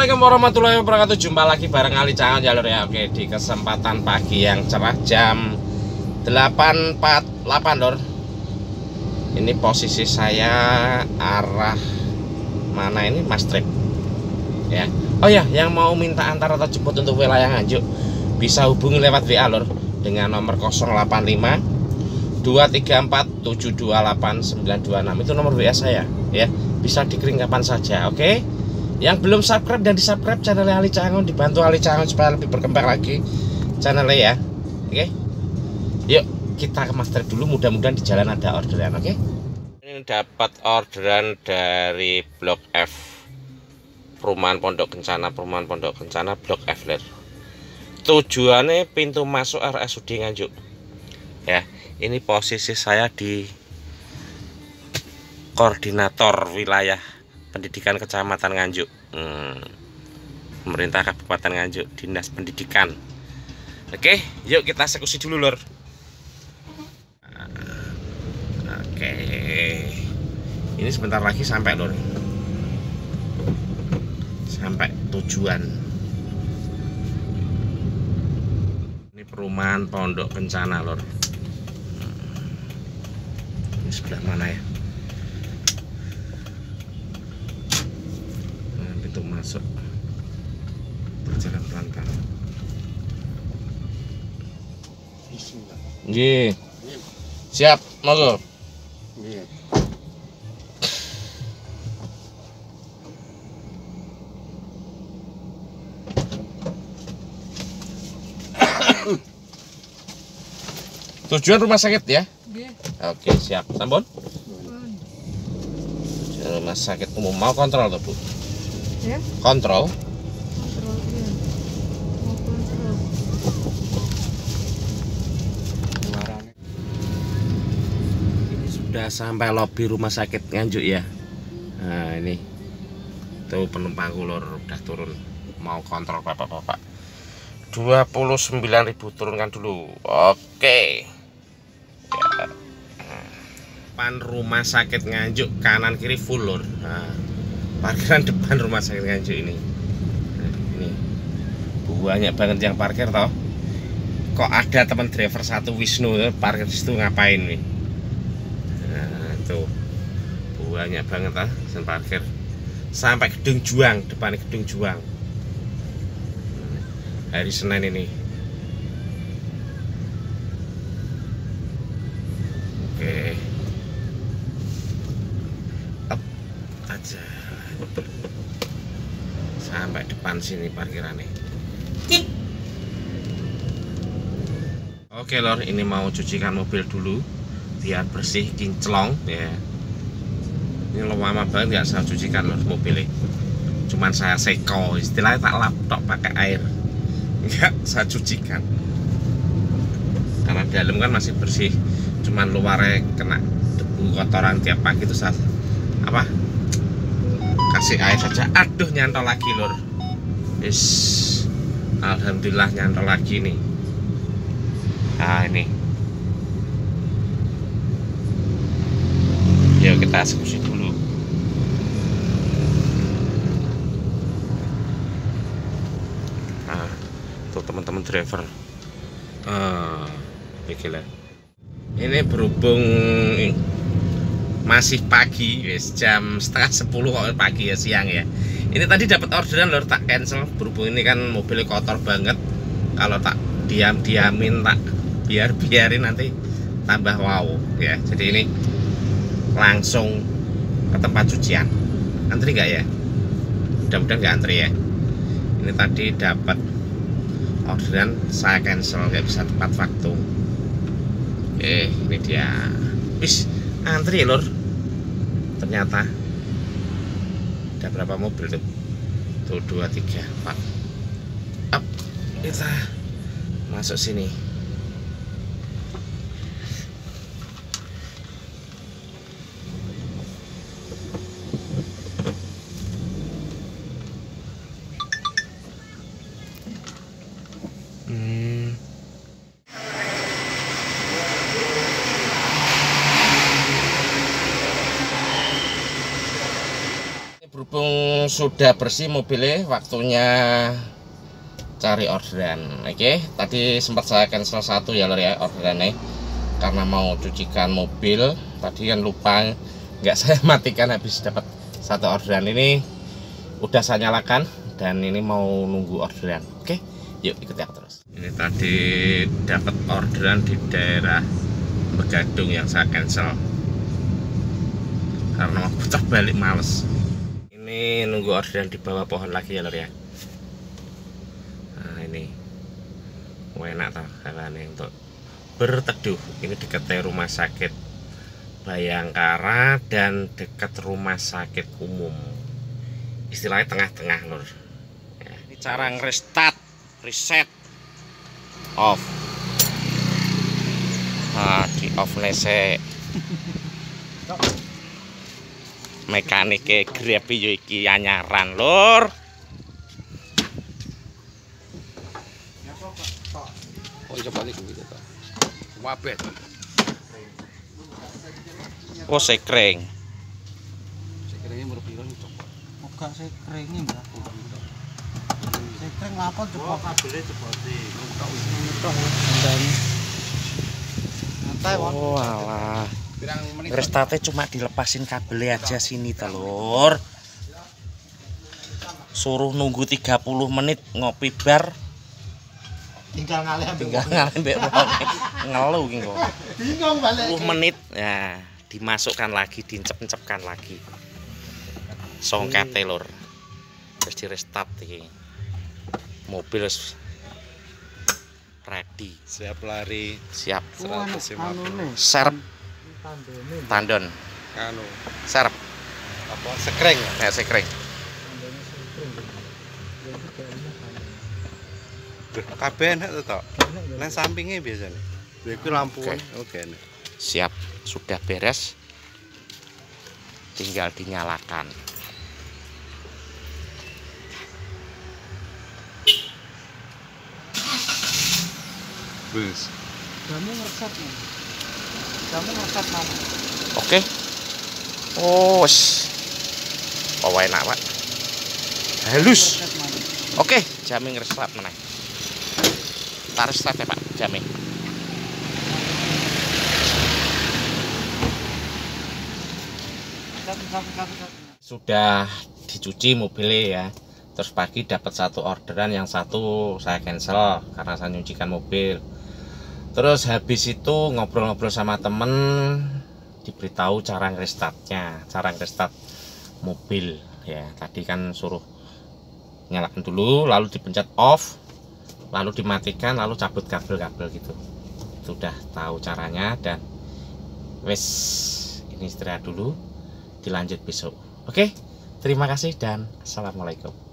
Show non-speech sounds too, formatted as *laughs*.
Assalamualaikum warahmatullahi wabarakatuh. Jumpa lagi bareng Ali Cangon Jalur ya. Oke di kesempatan pagi yang cerah jam 8.48 lor Ini posisi saya arah Mana ini? Mas Trip. Ya. Oh ya yang mau minta antar atau jemput untuk wilayah Nganjuk Bisa hubungi lewat WA lor Dengan nomor 085 234 728 926 Itu nomor WA saya ya. Bisa dikirim kapan saja oke? okay? Yang belum subscribe dan di subscribe channel Ali Cangon dibantu Ali Cangon supaya lebih berkembang lagi. Channelnya ya. Oke? Okay? yuk kita ke master dulu mudah-mudahan di jalan ada orderan oke? Okay? ini dapat orderan dari blok F. Perumahan Pondok Kencana perumahan Pondok Kencana blok F ler. Tujuannya pintu masuk RSUD Nganjuk. Ya ini posisi saya di koordinator wilayah Pendidikan Kecamatan Nganjuk. Hmm. Pemerintah Kabupaten Nganjuk Dinas Pendidikan. Oke yuk kita eksekusi dulu lor Oke. Ini sebentar lagi sampai lor Sampai tujuan. Ini perumahan Pondok Kencana lor Ini sebelah mana ya pintu masuk Nggih. Siap, monggo. Nggih. Tujuan rumah sakit ya? Nggih. Oke, siap. Sampun? Rumah sakit umum mau kontrol tuh, Bu? Ya, kontrol Sudah sampai lobi rumah sakit Nganjuk ya. Nah, ini. Tuh penumpang ulur udah turun mau kontrol Bapak-bapak. 29.000 turunkan dulu. Oke. Ya. Depan rumah sakit Nganjuk kanan kiri full lur. Nah, parkiran *laughs* depan rumah sakit Nganjuk ini. Ini banyak banget yang parkir toh. Kok ada teman driver satu Wisnu eh, parkir situ ngapain nih? Tuh banyak banget ah yang parkir. Sampai gedung Juang depan gedung Juang. Hari Senin ini. Oke. Up aja. Sampai depan sini parkirannya. Oke lor ini mau cucikan mobil dulu biar bersih kinclong ya. Ini lama banget nggak saya cucikan loh mobilnya cuman saya seko istilahnya tak laptop pakai air. Nggak saya cucikan. Karena dalam kan masih bersih cuman luarnya kena debu kotoran tiap pagi itu saya apa kasih air saja. Aduh nyantol lagi lor is alhamdulillah nyantol lagi nih. Nah ini yuk kita eksekusi dulu. Nah tuh teman-teman driver. Ah lah ini berhubung masih pagi wis jam setengah sepuluh pagi ya siang ya. Ini tadi dapat orderan lor tak cancel. Berhubung ini kan mobilnya kotor banget. Kalau tak diam diamin tak biar biarin nanti tambah wow ya. Jadi ini langsung ke tempat cucian. Antri nggak ya? Mudah-mudahan nggak antri ya. Ini tadi dapat orderan saya cancel nggak bisa tepat waktu. Eh ini dia. Wis antri ya lor ternyata ada berapa mobil tuh? Tuh dua tiga empat. Up kita masuk sini Hmm. Berhubung sudah bersih mobilnya waktunya cari orderan. Oke tadi sempat saya cancel satu ya lor ya orderannya. Karena mau cucikan mobil tadi kan lupa nggak *laughs* saya matikan habis dapat satu orderan. Ini udah saya nyalakan dan ini mau nunggu orderan. Oke yuk ikuti aku terus. Ini tadi dapat orderan di daerah Begadung yang saya cancel. Karena mau putar balik males ini nunggu orderan di bawah pohon lagi ya lor ya. Nah ini. Wah, enak tau ini untuk berteduh. Ini dekat rumah sakit Bayangkara dan dekat rumah sakit umum. Istilahnya tengah-tengah lur. Ya, ini cara nge-restart reset off. Nah di off nese *laughs* mekanike grab yo iki anyaran lur Oh, coba nih gitu. Wabet. oh sekring mbak. Lapor kabelnya. Ngetok ya. Wan. oh alah Restartnya cuma dilepasin kabelnya aja sini telur. Suruh nunggu 30 menit ngopi bar. Tinggal ngalih tinggal ngalih mbek ngeluh ki kok. Bingung balik. 10 menit ya dimasukkan lagi dincep-encepkan lagi. Songkat telur. Terus di restart iki. Mobil wis ready. Siap lari. Siap. Anu 150. nih. Tandon Anu, serep apa sekreng. ya sekring. Kabeh enak tuh tok. Enak ya. Nang sampingnya biasanya. Lha iku lampu. Oke. Oke. enak. siap sudah beres tinggal dinyalakan Bus. Kamu ngeresep nih. Kamu oke. Oh wes. Oh enak pak. Halus. Oke jamin resep meneh. Taruh start ya pak jamin. Sudah dicuci mobilnya ya. Terus pagi dapat satu orderan yang satu saya cancel karena saya nyucikan mobil terus habis itu ngobrol-ngobrol sama temen diberitahu cara restartnya cara restart mobil. Ya tadi kan suruh nyalakan dulu lalu dipencet off lalu dimatikan lalu cabut kabel-kabel gitu. Sudah tahu caranya dan wes ini istirahat dulu dilanjut besok. Oke terima kasih dan assalamualaikum